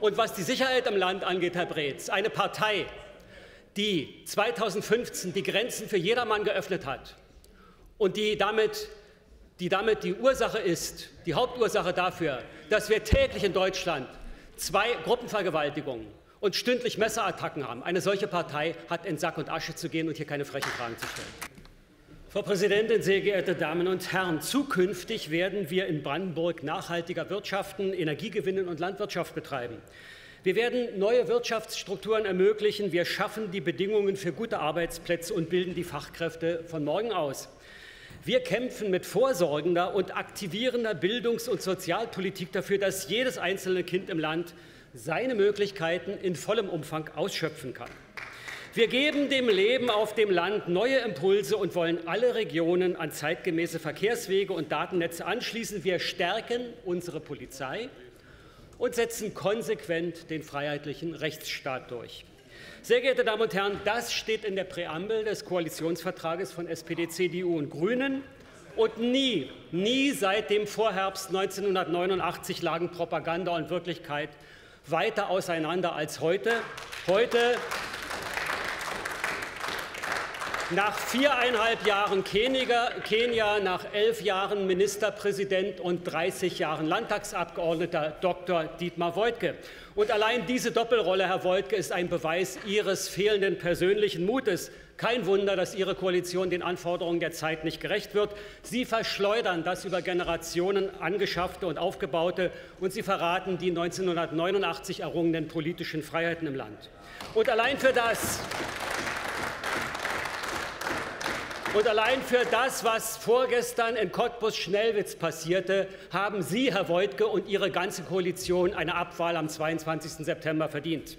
Und was die Sicherheit im Land angeht, Herr Breetz, eine Partei, die 2015 die Grenzen für jedermann geöffnet hat und die damit, die damit die Ursache ist, die Hauptursache dafür, dass wir täglich in Deutschland zwei Gruppenvergewaltigungen und stündlich Messerattacken haben. Eine solche Partei hat in Sack und Asche zu gehen und hier keine frechen Fragen zu stellen. Frau Präsidentin, sehr geehrte Damen und Herren! Zukünftig werden wir in Brandenburg nachhaltiger wirtschaften, Energie gewinnen und Landwirtschaft betreiben. Wir werden neue Wirtschaftsstrukturen ermöglichen. Wir schaffen die Bedingungen für gute Arbeitsplätze und bilden die Fachkräfte von morgen aus. Wir kämpfen mit vorsorgender und aktivierender Bildungs- und Sozialpolitik dafür, dass jedes einzelne Kind im Land seine Möglichkeiten in vollem Umfang ausschöpfen kann. Wir geben dem Leben auf dem Land neue Impulse und wollen alle Regionen an zeitgemäße Verkehrswege und Datennetze anschließen. Wir stärken unsere Polizei und setzen konsequent den freiheitlichen Rechtsstaat durch. Sehr geehrte Damen und Herren, das steht in der Präambel des Koalitionsvertrages von SPD, CDU und Grünen. Und nie, nie seit dem Vorherbst 1989 lagen Propaganda und Wirklichkeit weiter auseinander als heute. Heute nach viereinhalb Jahren Kenia, nach elf Jahren Ministerpräsident und 30 Jahren Landtagsabgeordneter Dr. Dietmar Woidke. Und allein diese Doppelrolle, Herr Woidke, ist ein Beweis Ihres fehlenden persönlichen Mutes. Kein Wunder, dass Ihre Koalition den Anforderungen der Zeit nicht gerecht wird. Sie verschleudern das über Generationen angeschaffte und aufgebaute, und Sie verraten die 1989 errungenen politischen Freiheiten im Land. Und allein für das und allein für das, was vorgestern in Cottbus-Schnellwitz passierte, haben Sie, Herr Woidke, und Ihre ganze Koalition eine Abwahl am 22. September verdient.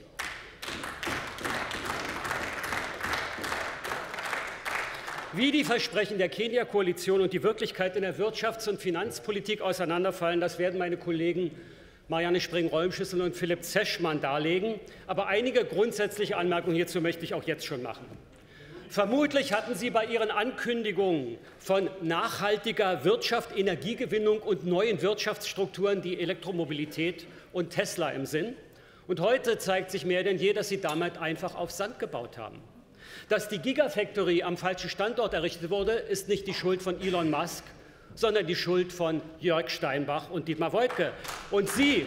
Wie die Versprechen der Kenia-Koalition und die Wirklichkeit in der Wirtschafts- und Finanzpolitik auseinanderfallen, das werden meine Kollegen Marianne Spring-Rollenschüssel und Philipp Zeschmann darlegen. Aber einige grundsätzliche Anmerkungen hierzu möchte ich auch jetzt schon machen. Vermutlich hatten Sie bei Ihren Ankündigungen von nachhaltiger Wirtschaft, Energiegewinnung und neuen Wirtschaftsstrukturen die Elektromobilität und Tesla im Sinn. Und heute zeigt sich mehr denn je, dass Sie damit einfach auf Sand gebaut haben. Dass die Gigafactory am falschen Standort errichtet wurde, ist nicht die Schuld von Elon Musk, sondern die Schuld von Jörg Steinbach und Dietmar Woidke. Und Sie,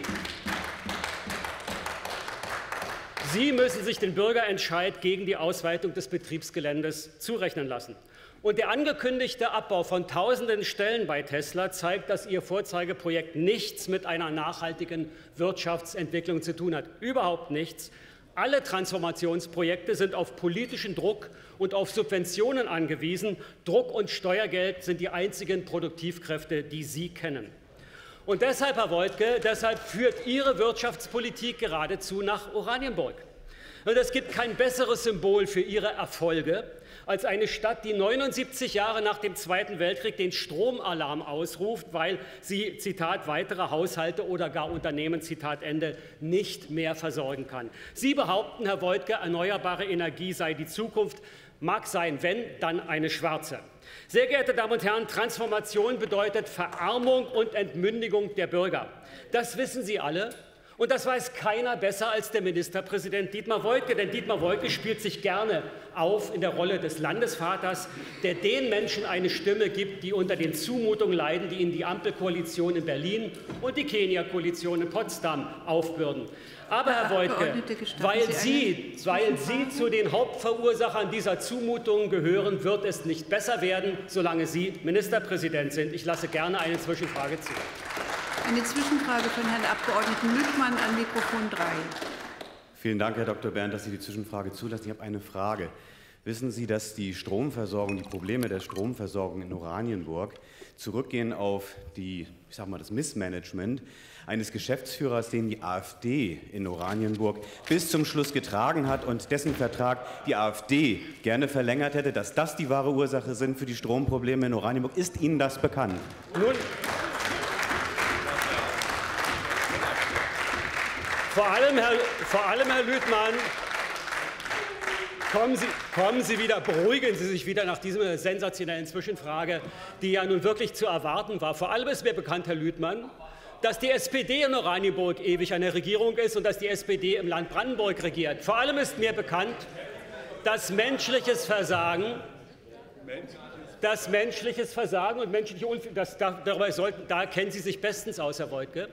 Sie müssen sich den Bürgerentscheid gegen die Ausweitung des Betriebsgeländes zurechnen lassen. Und der angekündigte Abbau von tausenden Stellen bei Tesla zeigt, dass Ihr Vorzeigeprojekt nichts mit einer nachhaltigen Wirtschaftsentwicklung zu tun hat. Überhaupt nichts. Alle Transformationsprojekte sind auf politischen Druck und auf Subventionen angewiesen. Druck und Steuergeld sind die einzigen Produktivkräfte, die Sie kennen. Und deshalb, Herr Woidke, deshalb führt Ihre Wirtschaftspolitik geradezu nach Oranienburg. Und es gibt kein besseres Symbol für Ihre Erfolge als eine Stadt, die 79 Jahre nach dem Zweiten Weltkrieg den Stromalarm ausruft, weil sie, Zitat, weitere Haushalte oder gar Unternehmen, Zitat Ende, nicht mehr versorgen kann. Sie behaupten, Herr Woidke, erneuerbare Energie sei die Zukunft. Mag sein, wenn, dann eine schwarze. Sehr geehrte Damen und Herren, Transformation bedeutet Verarmung und Entmündigung der Bürger. Das wissen Sie alle. Und das weiß keiner besser als der Ministerpräsident Dietmar Woidke. Denn Dietmar Woidke spielt sich gerne auf in der Rolle des Landesvaters, der den Menschen eine Stimme gibt, die unter den Zumutungen leiden, die ihnen die Ampelkoalition in Berlin und die Kenia-Koalition in Potsdam aufbürden. Aber, Herr Woidke, weil Sie, weil Sie zu den Hauptverursachern dieser Zumutungen gehören, wird es nicht besser werden, solange Sie Ministerpräsident sind. Ich lasse gerne eine Zwischenfrage zu. Eine Zwischenfrage von Herrn Abgeordneten Lüttmann an Mikrofon 3. Vielen Dank, Herr Dr. Berndt, dass Sie die Zwischenfrage zulassen. Ich habe eine Frage. Wissen Sie, dass die Stromversorgung, die Probleme der Stromversorgung in Oranienburg zurückgehen auf die, ich sag mal, das Missmanagement eines Geschäftsführers, den die AfD in Oranienburg bis zum Schluss getragen hat und dessen Vertrag die AfD gerne verlängert hätte, dass das die wahre Ursache sind für die Stromprobleme in Oranienburg. Ist Ihnen das bekannt? Nun, vor allem, Herr, vor allem, Herr Lüthmann, Kommen Sie, kommen Sie wieder, beruhigen Sie sich wieder nach dieser sensationellen Zwischenfrage, die ja nun wirklich zu erwarten war. Vor allem ist mir bekannt, Herr Lüthmann, dass die SPD in Oranienburg ewig eine Regierung ist und dass die SPD im Land Brandenburg regiert. Vor allem ist mir bekannt, dass menschliches Versagen, dass menschliches Versagen und menschliche Unfähigkeit, darüber sollten, da kennen Sie sich bestens aus, Herr Wojtke,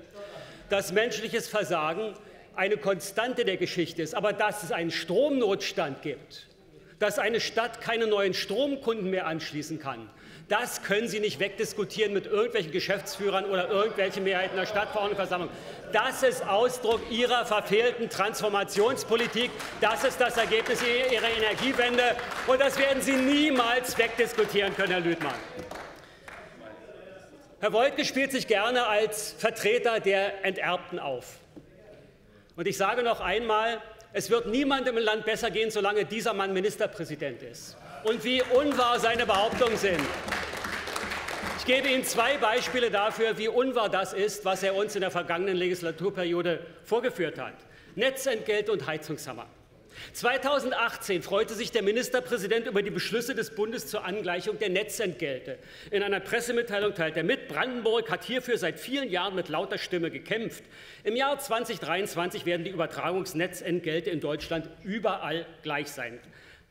dass menschliches Versagen eine Konstante der Geschichte ist, aber dass es einen Stromnotstand gibt, dass eine Stadt keine neuen Stromkunden mehr anschließen kann, das können Sie nicht wegdiskutieren mit irgendwelchen Geschäftsführern oder irgendwelchen Mehrheiten der Stadtverordnetenversammlung. Das ist Ausdruck Ihrer verfehlten Transformationspolitik. Das ist das Ergebnis Ihrer Energiewende. Und das werden Sie niemals wegdiskutieren können, Herr Lüthmann. Herr Woltke spielt sich gerne als Vertreter der Enterbten auf. Und ich sage noch einmal, es wird niemandem im Land besser gehen, solange dieser Mann Ministerpräsident ist und wie unwahr seine Behauptungen sind. Ich gebe Ihnen zwei Beispiele dafür, wie unwahr das ist, was er uns in der vergangenen Legislaturperiode vorgeführt hat. Netzentgelt und Heizungshammer. 2018 freute sich der Ministerpräsident über die Beschlüsse des Bundes zur Angleichung der Netzentgelte. In einer Pressemitteilung teilt er mit, Brandenburg hat hierfür seit vielen Jahren mit lauter Stimme gekämpft. Im Jahr 2023 werden die Übertragungsnetzentgelte in Deutschland überall gleich sein.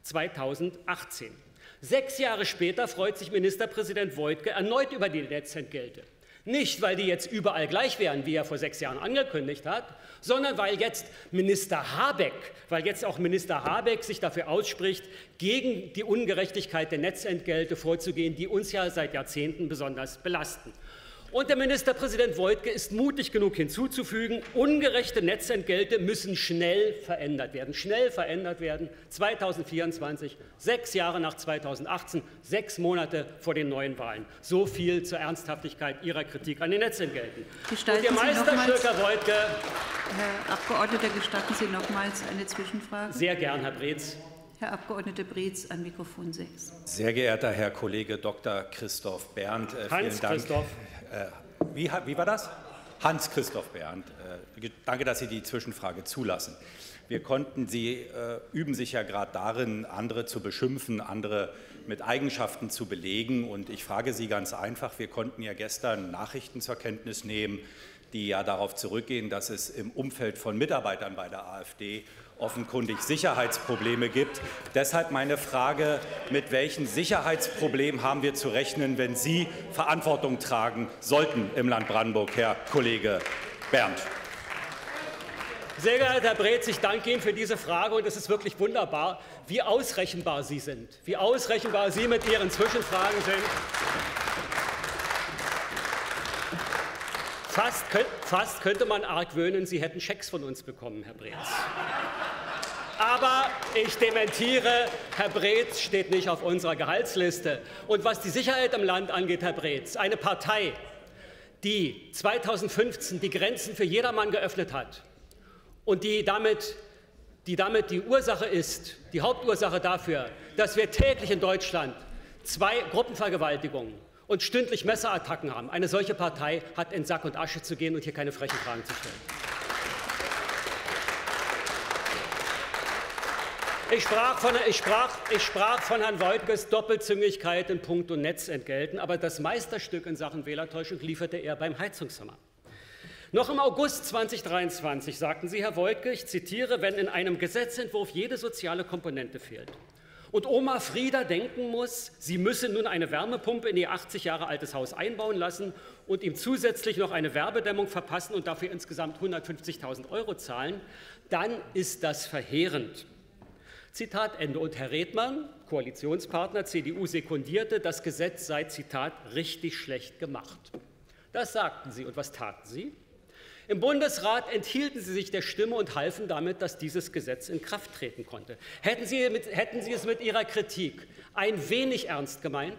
2018. Sechs Jahre später freut sich Ministerpräsident Wojtke erneut über die Netzentgelte. Nicht, weil die jetzt überall gleich wären, wie er vor sechs Jahren angekündigt hat, sondern weil jetzt Minister Habeck, weil jetzt auch Minister Habeck sich dafür ausspricht, gegen die Ungerechtigkeit der Netzentgelte vorzugehen, die uns ja seit Jahrzehnten besonders belasten. Und der Ministerpräsident Wojtke ist mutig genug hinzuzufügen, ungerechte Netzentgelte müssen schnell verändert werden. Schnell verändert werden. 2024, sechs Jahre nach 2018, sechs Monate vor den neuen Wahlen. So viel zur Ernsthaftigkeit Ihrer Kritik an den Netzentgelten. Gestalten Und Ihr Meisterstück, Herr Wojtke. Herr Abgeordneter, gestatten Sie nochmals eine Zwischenfrage? Sehr gern, Herr Breetz. Herr Abgeordneter Breetz an Mikrofon 6. Sehr geehrter Herr Kollege Dr. Christoph Berndt, äh, vielen Hans Dank. Christoph. Äh, wie, wie, war das? Hans-Christoph Berndt. Äh, danke, dass Sie die Zwischenfrage zulassen. Wir konnten, Sie äh, üben sich ja gerade darin, andere zu beschimpfen, andere mit Eigenschaften zu belegen. Und ich frage Sie ganz einfach, wir konnten ja gestern Nachrichten zur Kenntnis nehmen, die ja darauf zurückgehen, dass es im Umfeld von Mitarbeitern bei der AfD offenkundig Sicherheitsprobleme gibt. Deshalb meine Frage, mit welchen Sicherheitsproblemen haben wir zu rechnen, wenn Sie Verantwortung tragen sollten im Land Brandenburg, Herr Kollege Berndt? Sehr geehrter Herr Breetz, ich danke Ihnen für diese Frage und es ist wirklich wunderbar, wie ausrechenbar Sie sind, wie ausrechenbar Sie mit Ihren Zwischenfragen sind. Fast, fast könnte man argwöhnen, Sie hätten Schecks von uns bekommen, Herr Breetz. Aber ich dementiere, Herr Breetz steht nicht auf unserer Gehaltsliste. Und was die Sicherheit im Land angeht, Herr Breetz, eine Partei, die 2015 die Grenzen für jedermann geöffnet hat und die damit, die damit die Ursache ist, die Hauptursache dafür, dass wir täglich in Deutschland zwei Gruppenvergewaltigungen und stündlich Messerattacken haben. Eine solche Partei hat in Sack und Asche zu gehen und hier keine frechen Fragen zu stellen. Ich sprach, von, ich, sprach, ich sprach von Herrn Wojtges Doppelzüngigkeit in puncto Netzentgelten, aber das Meisterstück in Sachen Wählertäuschung lieferte er beim Heizungshammer. Noch im August 2023 sagten Sie, Herr Wojtke, ich zitiere, wenn in einem Gesetzentwurf jede soziale Komponente fehlt und Oma Frieda denken muss, sie müsse nun eine Wärmepumpe in ihr 80 Jahre altes Haus einbauen lassen und ihm zusätzlich noch eine Werbedämmung verpassen und dafür insgesamt 150.000 Euro zahlen, dann ist das verheerend. Zitat Ende. Und Herr Redmann, Koalitionspartner CDU, sekundierte, das Gesetz sei, Zitat, richtig schlecht gemacht. Das sagten Sie. Und was taten Sie? Im Bundesrat enthielten Sie sich der Stimme und halfen damit, dass dieses Gesetz in Kraft treten konnte. Hätten Sie, mit, hätten Sie es mit Ihrer Kritik ein wenig ernst gemeint,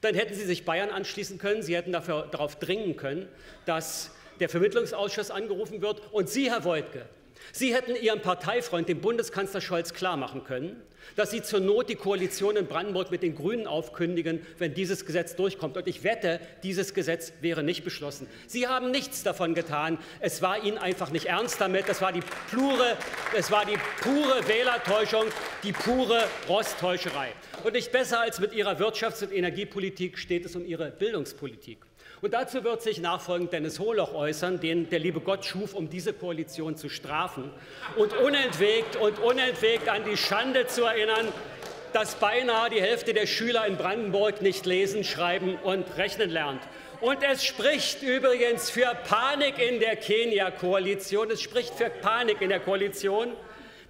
dann hätten Sie sich Bayern anschließen können. Sie hätten dafür, darauf dringen können, dass der Vermittlungsausschuss angerufen wird. Und Sie, Herr Wojtke, Sie hätten Ihrem Parteifreund, dem Bundeskanzler Scholz, klarmachen können, dass Sie zur Not die Koalition in Brandenburg mit den Grünen aufkündigen, wenn dieses Gesetz durchkommt. Und ich wette, dieses Gesetz wäre nicht beschlossen. Sie haben nichts davon getan. Es war Ihnen einfach nicht ernst damit. Es war die pure, es war die pure Wählertäuschung, die pure Rosttäuscherei. Und nicht besser als mit Ihrer Wirtschafts- und Energiepolitik steht es um Ihre Bildungspolitik. Und dazu wird sich nachfolgend Dennis Holoch äußern, den der liebe Gott schuf, um diese Koalition zu strafen und unentwegt und unentwegt an die Schande zu erinnern, dass beinahe die Hälfte der Schüler in Brandenburg nicht lesen, schreiben und rechnen lernt. Und es spricht übrigens für Panik in der Kenia-Koalition. Es spricht für Panik in der Koalition,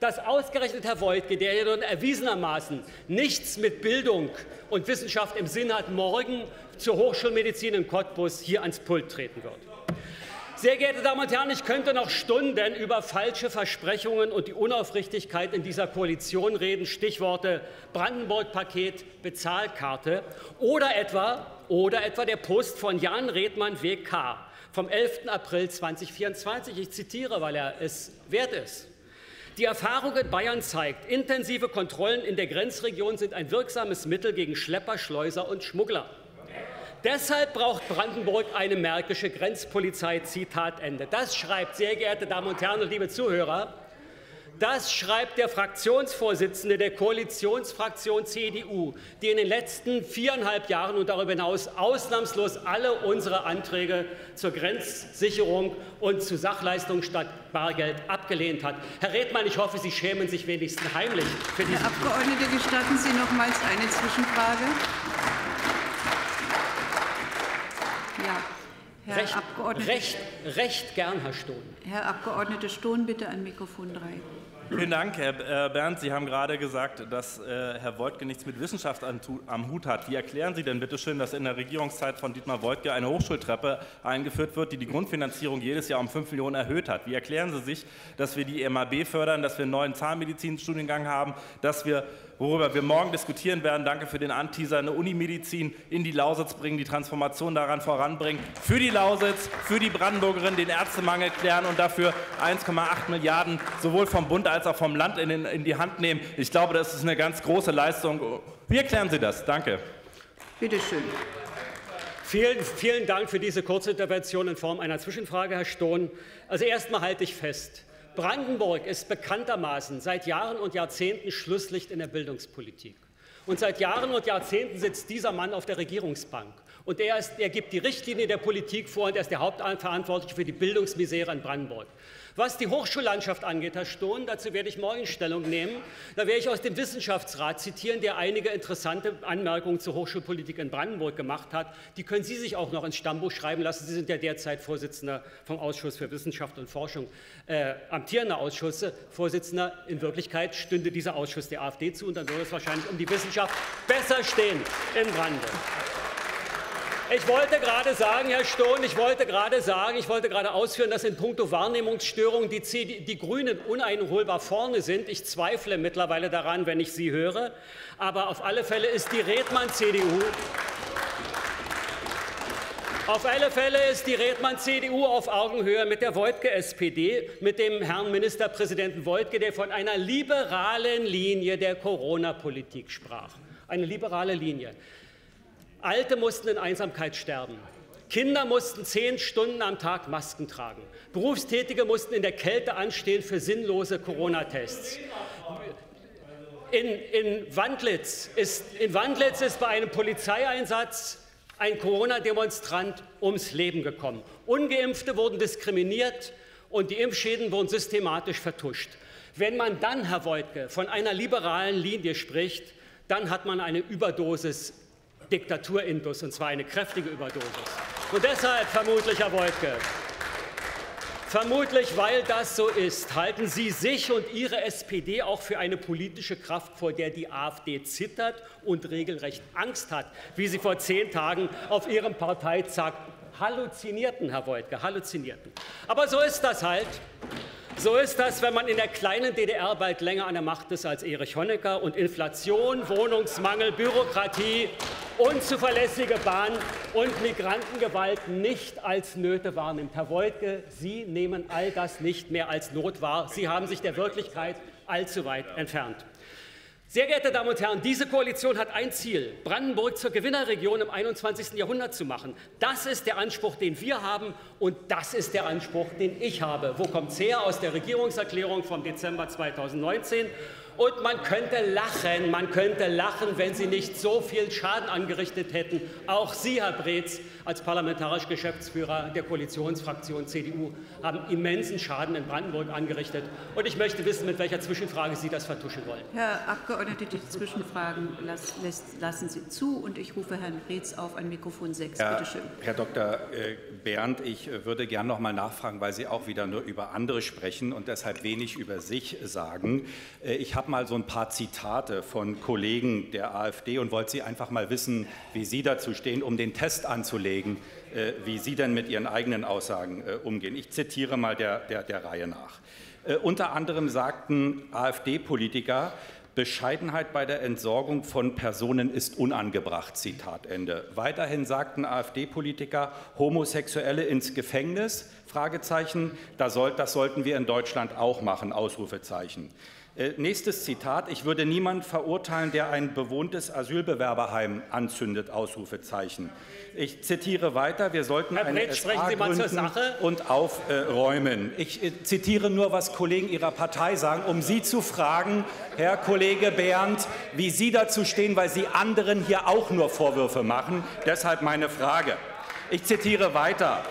dass ausgerechnet Herr Woidke, der ja nun erwiesenermaßen nichts mit Bildung und Wissenschaft im Sinn hat, morgen zur Hochschulmedizin in Cottbus hier ans Pult treten wird. Sehr geehrte Damen und Herren, ich könnte noch Stunden über falsche Versprechungen und die Unaufrichtigkeit in dieser Koalition reden. Stichworte Brandenburg-Paket, Bezahlkarte oder etwa, oder etwa der Post von Jan Redmann WK vom 11. April 2024. Ich zitiere, weil er es wert ist. Die Erfahrung in Bayern zeigt, intensive Kontrollen in der Grenzregion sind ein wirksames Mittel gegen Schlepper, Schleuser und Schmuggler. Deshalb braucht Brandenburg eine märkische Grenzpolizei. Zitat Ende. Das schreibt, sehr geehrte Damen und Herren und liebe Zuhörer, das schreibt der Fraktionsvorsitzende der Koalitionsfraktion CDU, die in den letzten viereinhalb Jahren und darüber hinaus ausnahmslos alle unsere Anträge zur Grenzsicherung und zu Sachleistungen statt Bargeld abgelehnt hat. Herr Redmann, ich hoffe, Sie schämen sich wenigstens heimlich für diese. Herr Abgeordnete, gestatten Sie nochmals eine Zwischenfrage? Ja. Herr Recht, Abgeordneter, recht, recht gern, Herr Stohn. Herr Abgeordneter Stohn, bitte an Mikrofon 3. Vielen Dank, Herr äh, Berndt. Sie haben gerade gesagt, dass äh, Herr Woidke nichts mit Wissenschaft am Hut hat. Wie erklären Sie denn bitte schön, dass in der Regierungszeit von Dietmar Woidke eine Hochschultreppe eingeführt wird, die die Grundfinanzierung jedes Jahr um 5 Millionen erhöht hat? Wie erklären Sie sich, dass wir die MAB fördern, dass wir einen neuen Zahnmedizinstudiengang haben, dass wir worüber wir morgen diskutieren werden. Danke für den Anteaser. Eine Unimedizin in die Lausitz bringen, die Transformation daran voranbringen. Für die Lausitz, für die Brandenburgerin den Ärztemangel klären und dafür 1,8 Milliarden sowohl vom Bund als auch vom Land in, den, in die Hand nehmen. Ich glaube, das ist eine ganz große Leistung. Wie erklären Sie das? Danke. Bitte schön. Vielen, vielen Dank für diese Kurzintervention in Form einer Zwischenfrage, Herr Stohn. Also erstmal halte ich fest. Brandenburg ist bekanntermaßen seit Jahren und Jahrzehnten Schlusslicht in der Bildungspolitik. Und seit Jahren und Jahrzehnten sitzt dieser Mann auf der Regierungsbank. Und er, ist, er gibt die Richtlinie der Politik vor und er ist der Hauptverantwortliche für die Bildungsmisere in Brandenburg. Was die Hochschullandschaft angeht, Herr Stohn, dazu werde ich morgen Stellung nehmen. Da werde ich aus dem Wissenschaftsrat zitieren, der einige interessante Anmerkungen zur Hochschulpolitik in Brandenburg gemacht hat. Die können Sie sich auch noch ins Stammbuch schreiben lassen. Sie sind ja derzeit Vorsitzender vom Ausschuss für Wissenschaft und Forschung, äh, amtierender Ausschussvorsitzender. In Wirklichkeit stünde dieser Ausschuss der AfD zu und dann würde es wahrscheinlich um die Wissenschaft besser stehen in Brandenburg. Ich wollte gerade sagen, Herr Stohn, ich wollte gerade sagen, ich wollte gerade ausführen, dass in puncto Wahrnehmungsstörung die, die Grünen uneinholbar vorne sind. Ich zweifle mittlerweile daran, wenn ich Sie höre. Aber auf alle Fälle ist die Redmann-CDU auf alle Fälle ist die Redmann-CDU auf Augenhöhe mit der Woidke-SPD, mit dem Herrn Ministerpräsidenten Woidke, der von einer liberalen Linie der Corona-Politik sprach. Eine liberale Linie. Alte mussten in Einsamkeit sterben. Kinder mussten zehn Stunden am Tag Masken tragen. Berufstätige mussten in der Kälte anstehen für sinnlose Corona-Tests. In, in, Wandlitz ist, in Wandlitz ist bei einem Polizeieinsatz ein Corona-Demonstrant ums Leben gekommen. Ungeimpfte wurden diskriminiert und die Impfschäden wurden systematisch vertuscht. Wenn man dann, Herr Woidke, von einer liberalen Linie spricht, dann hat man eine Überdosis Diktaturindus, und zwar eine kräftige Überdosis. Und deshalb vermutlich, Herr Woidke, Vermutlich, weil das so ist, halten Sie sich und Ihre SPD auch für eine politische Kraft, vor der die AfD zittert und regelrecht Angst hat, wie Sie vor zehn Tagen auf Ihrem Parteitag halluzinierten, Herr Woidke, halluzinierten. Aber so ist das halt. So ist das, wenn man in der kleinen DDR bald länger an der Macht ist als Erich Honecker und Inflation, Wohnungsmangel, Bürokratie, unzuverlässige Bahn und Migrantengewalt nicht als Nöte wahrnimmt. Herr Woidke, Sie nehmen all das nicht mehr als Not wahr. Sie haben sich der Wirklichkeit allzu weit entfernt. Sehr geehrte Damen und Herren, diese Koalition hat ein Ziel, Brandenburg zur Gewinnerregion im 21. Jahrhundert zu machen. Das ist der Anspruch, den wir haben und das ist der Anspruch, den ich habe. Wo kommt es her? Aus der Regierungserklärung vom Dezember 2019 Und man könnte lachen, man könnte lachen, wenn Sie nicht so viel Schaden angerichtet hätten. Auch Sie, Herr Breetz, als parlamentarischer Geschäftsführer der Koalitionsfraktion CDU, haben immensen Schaden in Brandenburg angerichtet. Und ich möchte wissen, mit welcher Zwischenfrage Sie das vertuschen wollen. Herr Abgeordneter, die Zwischenfragen lassen Sie zu. Und ich rufe Herrn Breetz auf an Mikrofon 6. Herr, Bitte schön. Herr Dr. Äh, Berndt, ich äh, würde gerne noch mal nachfragen, weil Sie auch wieder nur über andere sprechen und deshalb wenig über sich sagen. Äh, ich habe habe mal so ein paar Zitate von Kollegen der AfD und wollte Sie einfach mal wissen, wie Sie dazu stehen, um den Test anzulegen, äh, wie Sie denn mit Ihren eigenen Aussagen äh, umgehen. Ich zitiere mal der, der, der Reihe nach. Äh, unter anderem sagten AfD-Politiker, Bescheidenheit bei der Entsorgung von Personen ist unangebracht. Zitat Ende. Weiterhin sagten AfD-Politiker, Homosexuelle ins Gefängnis? Fragezeichen. Das, soll, das sollten wir in Deutschland auch machen. Ausrufezeichen. Äh, nächstes Zitat. Ich würde niemand verurteilen, der ein bewohntes Asylbewerberheim anzündet. Ausrufezeichen. Ich zitiere weiter. Wir sollten Herr eine Brett, SA gründen und aufräumen. Ich äh, zitiere nur, was Kollegen Ihrer Partei sagen, um Sie zu fragen, Herr Kollege Berndt, wie Sie dazu stehen, weil Sie anderen hier auch nur Vorwürfe machen. Deshalb meine Frage. Ich zitiere weiter.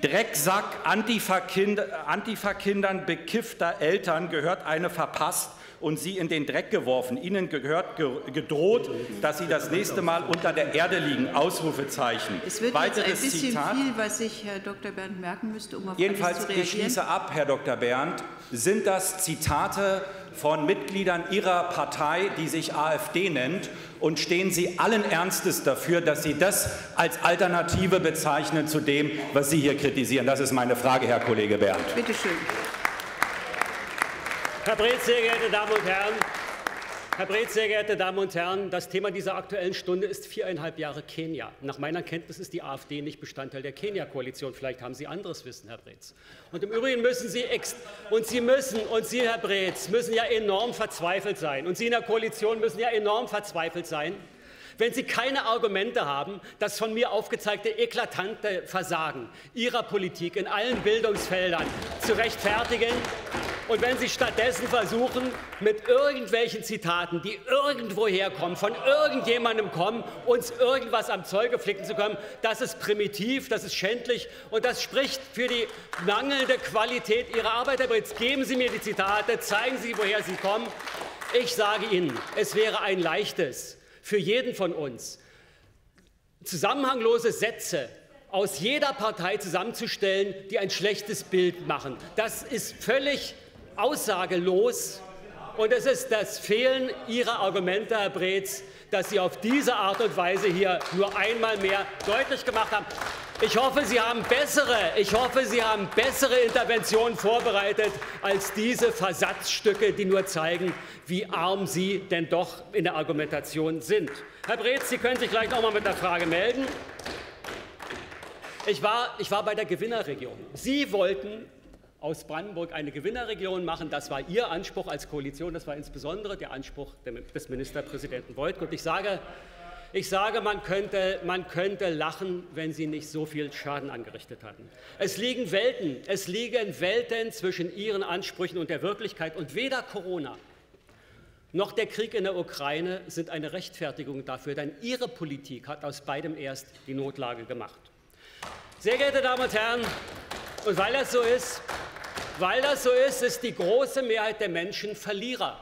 Drecksack Antifa-Kindern bekiffter Eltern gehört eine verpasst und sie in den Dreck geworfen. Ihnen gehört gedroht, dass sie das nächste Mal unter der Erde liegen. Ausrufezeichen. Es wird Weiteres jetzt ein bisschen Zitat. viel, was sich Herr Dr. Bernd merken müsste, um auf Jedenfalls, alles zu reagieren. ich schließe ab, Herr Dr. Bernd. Sind das Zitate von Mitgliedern Ihrer Partei, die sich AfD nennt? Und stehen Sie allen Ernstes dafür, dass Sie das als Alternative bezeichnen zu dem, was Sie hier kritisieren? Das ist meine Frage, Herr Kollege Bernd. Bitte schön. Herr Brez, sehr geehrte Damen und Herren, Herr Brez, sehr geehrte Damen und Herren, das Thema dieser Aktuellen Stunde ist viereinhalb Jahre Kenia. Nach meiner Kenntnis ist die AfD nicht Bestandteil der Kenia-Koalition. Vielleicht haben Sie anderes Wissen, Herr Brez. Und im Übrigen müssen Sie, und Sie müssen, und Sie, Herr Brez, müssen ja enorm verzweifelt sein. Und Sie in der Koalition müssen ja enorm verzweifelt sein, wenn Sie keine Argumente haben, das von mir aufgezeigte eklatante Versagen Ihrer Politik in allen Bildungsfeldern zu rechtfertigen und wenn Sie stattdessen versuchen, mit irgendwelchen Zitaten, die irgendwo herkommen, von irgendjemandem kommen, uns irgendwas am Zeuge flicken zu können, das ist primitiv, das ist schändlich und das spricht für die mangelnde Qualität Ihrer Arbeit. Aber jetzt geben Sie mir die Zitate, zeigen Sie, woher sie kommen. Ich sage Ihnen, es wäre ein leichtes, für jeden von uns, zusammenhanglose Sätze aus jeder Partei zusammenzustellen, die ein schlechtes Bild machen. Das ist völlig aussagelos und es ist das Fehlen Ihrer Argumente, Herr Breetz, dass Sie auf diese Art und Weise hier nur einmal mehr deutlich gemacht haben. Ich hoffe, Sie haben bessere, ich hoffe, Sie haben bessere Interventionen vorbereitet als diese Versatzstücke, die nur zeigen, wie arm Sie denn doch in der Argumentation sind. Herr Breetz, Sie können sich gleich noch mal mit der Frage melden. Ich war, ich war bei der Gewinnerregion. Sie wollten aus Brandenburg eine Gewinnerregion machen. Das war Ihr Anspruch als Koalition, das war insbesondere der Anspruch des Ministerpräsidenten Wojtko. Und ich sage, ich sage man, könnte, man könnte lachen, wenn Sie nicht so viel Schaden angerichtet hatten. Es liegen Welten, es liegen Welten zwischen Ihren Ansprüchen und der Wirklichkeit. Und weder Corona noch der Krieg in der Ukraine sind eine Rechtfertigung dafür, denn Ihre Politik hat aus beidem erst die Notlage gemacht. Sehr geehrte Damen und Herren, und weil das so ist, weil das so ist, ist die große Mehrheit der Menschen Verlierer.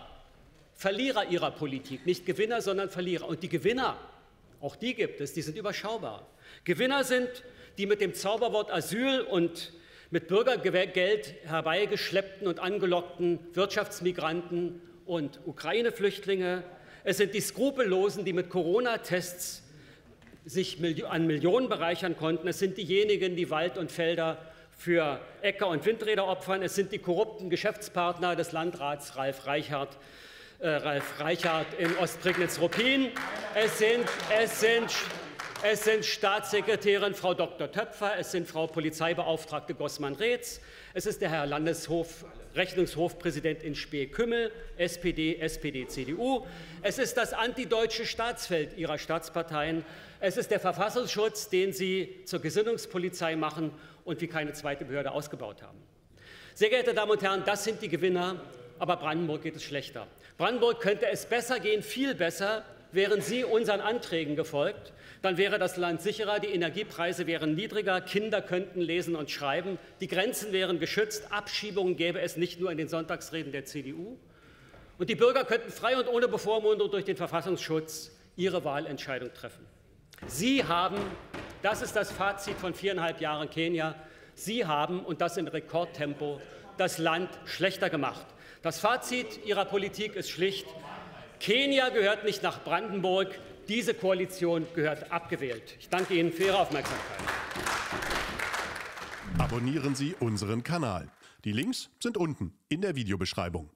Verlierer ihrer Politik, nicht Gewinner, sondern Verlierer. Und die Gewinner, auch die gibt es, die sind überschaubar. Gewinner sind die mit dem Zauberwort Asyl und mit Bürgergeld herbeigeschleppten und angelockten Wirtschaftsmigranten und Ukraine-Flüchtlinge. Es sind die Skrupellosen, die mit Corona-Tests sich an Millionen bereichern konnten. Es sind diejenigen, die Wald und Felder für Äcker- und Windräder opfern. Es sind die korrupten Geschäftspartner des Landrats Ralf Reichert, äh, Ralf Reichert in Ostprignitz-Ruppin. Es sind, es, sind, es sind Staatssekretärin Frau Dr. Töpfer, es sind Frau Polizeibeauftragte Gossmann-Reetz, es ist der Herr Landeshof Rechnungshofpräsident in Spee-Kümmel, SPD, SPD, CDU. Es ist das antideutsche Staatsfeld Ihrer Staatsparteien. Es ist der Verfassungsschutz, den Sie zur Gesinnungspolizei machen und wie keine zweite Behörde ausgebaut haben. Sehr geehrte Damen und Herren, das sind die Gewinner aber Brandenburg geht es schlechter. Brandenburg könnte es besser gehen, viel besser, wären Sie unseren Anträgen gefolgt. Dann wäre das Land sicherer, die Energiepreise wären niedriger, Kinder könnten lesen und schreiben, die Grenzen wären geschützt, Abschiebungen gäbe es nicht nur in den Sonntagsreden der CDU. Und die Bürger könnten frei und ohne Bevormundung durch den Verfassungsschutz ihre Wahlentscheidung treffen. Sie haben, das ist das Fazit von viereinhalb Jahren Kenia, Sie haben, und das in Rekordtempo, das Land schlechter gemacht. Das Fazit Ihrer Politik ist schlicht, Kenia gehört nicht nach Brandenburg, diese Koalition gehört abgewählt. Ich danke Ihnen für Ihre Aufmerksamkeit. Abonnieren Sie unseren Kanal. Die Links sind unten in der Videobeschreibung.